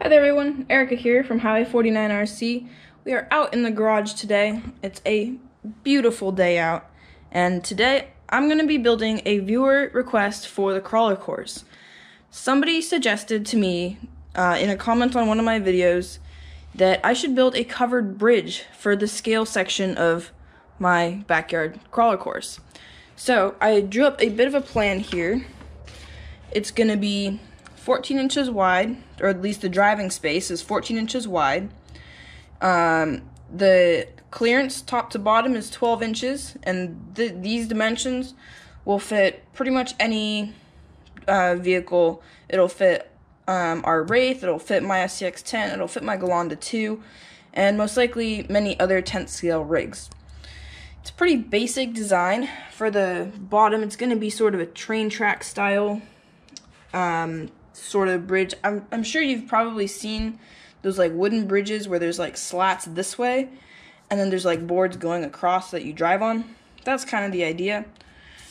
Hi there everyone, Erica here from Highway 49 RC. We are out in the garage today. It's a beautiful day out, and today I'm going to be building a viewer request for the crawler course. Somebody suggested to me uh, in a comment on one of my videos that I should build a covered bridge for the scale section of my backyard crawler course. So I drew up a bit of a plan here. It's going to be 14 inches wide, or at least the driving space is 14 inches wide. Um, the clearance top to bottom is 12 inches, and th these dimensions will fit pretty much any uh, vehicle. It'll fit um, our Wraith, it'll fit my SCX 10, it'll fit my Gelande 2, and most likely many other 10th scale rigs. It's a pretty basic design. For the bottom, it's going to be sort of a train track style um, sort of bridge. I'm, I'm sure you've probably seen those like wooden bridges where there's like slats this way and then there's like boards going across that you drive on. That's kind of the idea.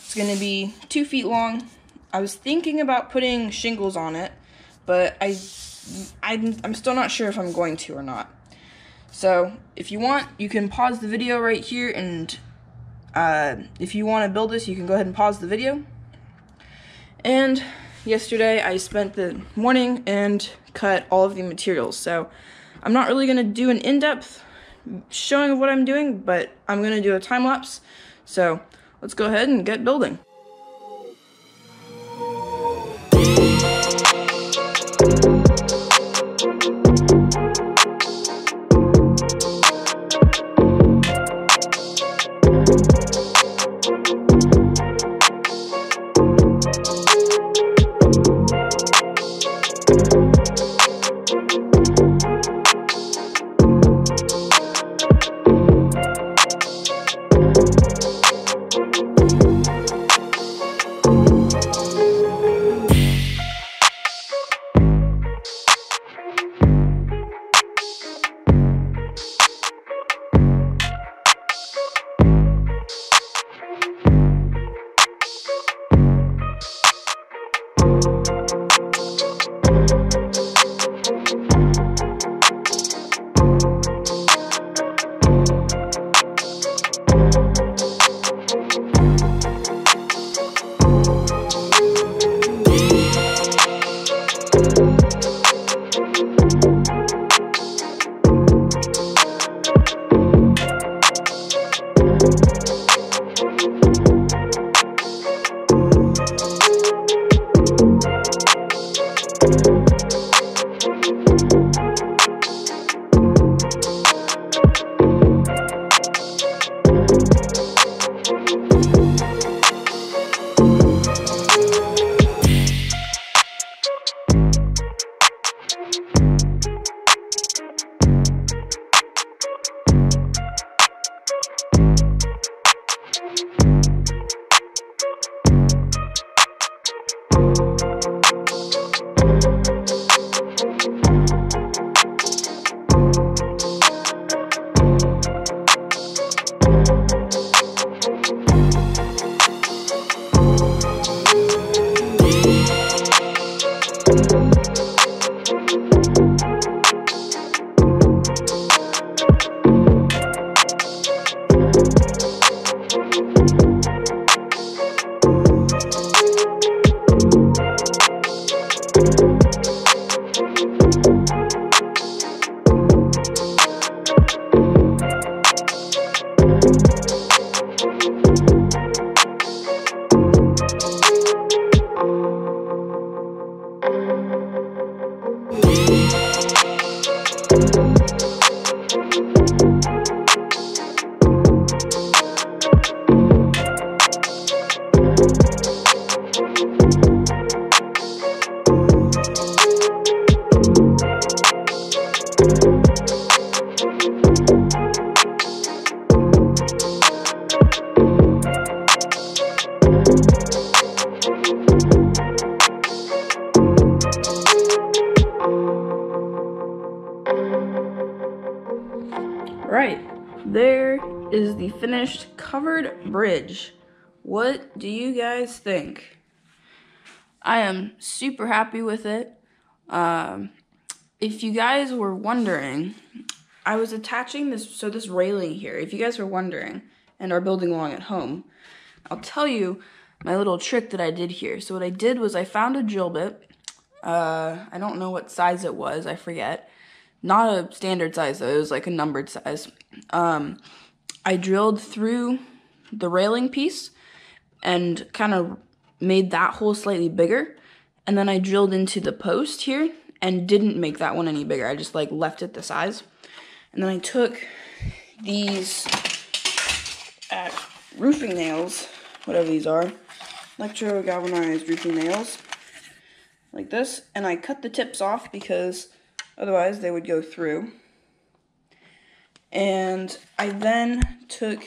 It's going to be two feet long. I was thinking about putting shingles on it, but I, I'm, I'm still not sure if I'm going to or not. So if you want, you can pause the video right here and uh, if you want to build this, you can go ahead and pause the video. And yesterday I spent the morning and cut all of the materials. So I'm not really going to do an in-depth showing of what I'm doing, but I'm going to do a time lapse. So let's go ahead and get building. Right, there is the finished covered bridge. What do you guys think? I am super happy with it. Um, if you guys were wondering, I was attaching this, so this railing here, if you guys were wondering and are building along at home, I'll tell you my little trick that I did here. So what I did was I found a drill bit. Uh, I don't know what size it was, I forget. Not a standard size though, it was like a numbered size. Um, I drilled through the railing piece and kind of made that hole slightly bigger. And then I drilled into the post here and didn't make that one any bigger. I just like left it the size. And then I took these uh, roofing nails, whatever these are, electro galvanized roofing nails, like this, and I cut the tips off because otherwise they would go through. And I then took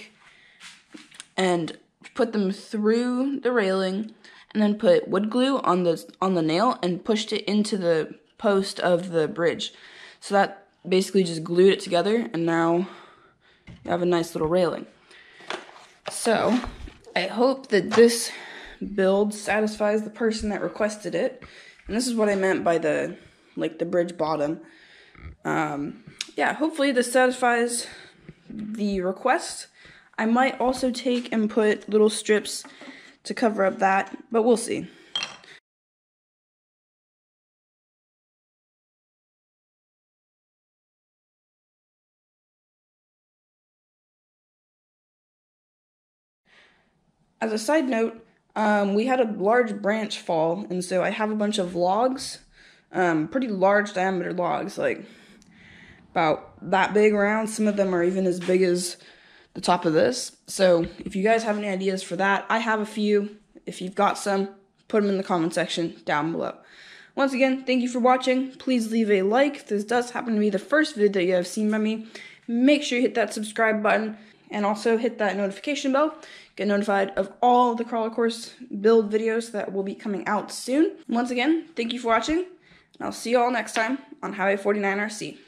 and put them through the railing and then put wood glue on the on the nail and pushed it into the post of the bridge. So that basically just glued it together and now you have a nice little railing. So I hope that this build satisfies the person that requested it. And this is what I meant by the like the bridge bottom. Um, yeah, hopefully this satisfies the request. I might also take and put little strips to cover up that, but we'll see. As a side note, um, we had a large branch fall, and so I have a bunch of logs, um, pretty large diameter logs, like about that big around. Some of them are even as big as the top of this. So if you guys have any ideas for that, I have a few. If you've got some, put them in the comment section down below. Once again, thank you for watching. Please leave a like. If this does happen to be the first video that you have seen by me, make sure you hit that subscribe button and also hit that notification bell. Get notified of all the crawler course build videos that will be coming out soon. Once again, thank you for watching, and I'll see you all next time on Highway 49 RC.